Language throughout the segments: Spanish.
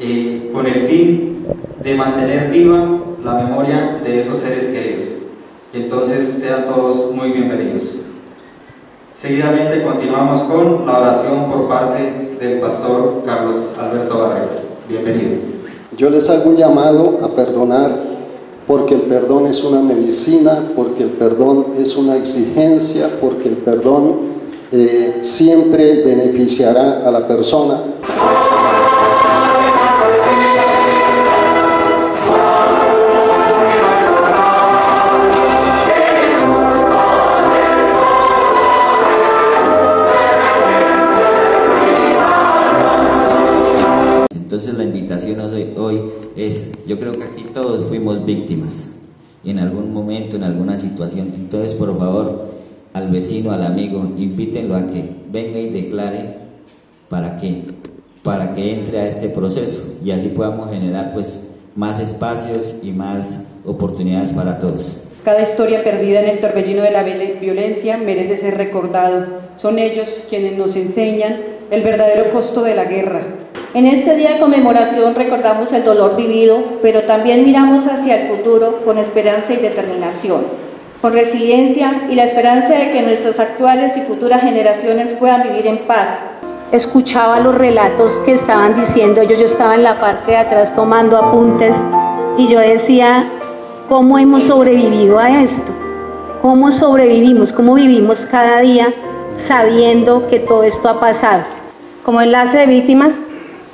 eh, con el fin de mantener viva la memoria de esos seres queridos. Entonces sean todos muy bienvenidos. Seguidamente continuamos con la oración por parte del pastor Carlos Alberto Barrero. Bienvenido. Yo les hago un llamado a perdonar porque el perdón es una medicina, porque el perdón es una exigencia, porque el perdón eh, siempre beneficiará a la persona. Entonces la invitación hoy, es, yo creo que aquí todos fuimos víctimas en algún momento, en alguna situación. Entonces, por favor, al vecino, al amigo, invítenlo a que venga y declare para que, para que entre a este proceso y así podamos generar pues más espacios y más oportunidades para todos. Cada historia perdida en el torbellino de la violencia merece ser recordado. Son ellos quienes nos enseñan el verdadero costo de la guerra. En este día de conmemoración recordamos el dolor vivido, pero también miramos hacia el futuro con esperanza y determinación, con resiliencia y la esperanza de que nuestras actuales y futuras generaciones puedan vivir en paz. Escuchaba los relatos que estaban diciendo ellos, yo estaba en la parte de atrás tomando apuntes y yo decía, ¿cómo hemos sobrevivido a esto? ¿Cómo sobrevivimos? ¿Cómo vivimos cada día sabiendo que todo esto ha pasado? Como enlace de víctimas,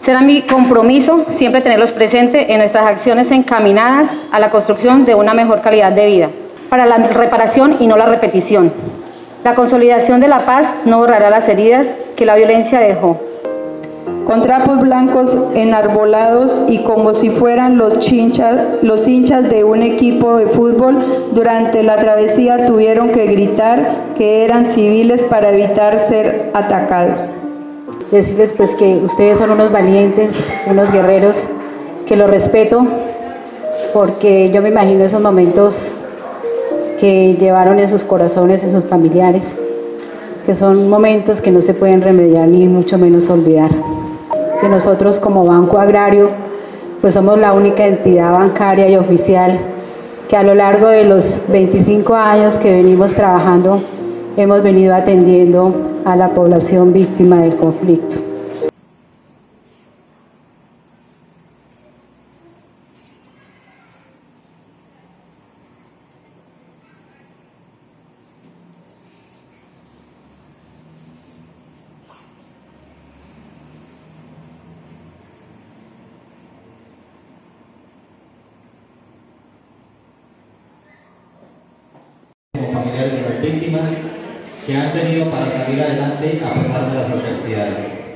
será mi compromiso siempre tenerlos presentes en nuestras acciones encaminadas a la construcción de una mejor calidad de vida, para la reparación y no la repetición. La consolidación de la paz no borrará las heridas que la violencia dejó. Con trapos blancos enarbolados y como si fueran los, los hinchas de un equipo de fútbol, durante la travesía tuvieron que gritar que eran civiles para evitar ser atacados decirles pues que ustedes son unos valientes, unos guerreros, que los respeto, porque yo me imagino esos momentos que llevaron en sus corazones, en sus familiares, que son momentos que no se pueden remediar ni mucho menos olvidar. Que nosotros como Banco Agrario, pues somos la única entidad bancaria y oficial que a lo largo de los 25 años que venimos trabajando hemos venido atendiendo a la población víctima del conflicto. Familiares de las víctimas que han tenido para salir adelante a pesar de las adversidades.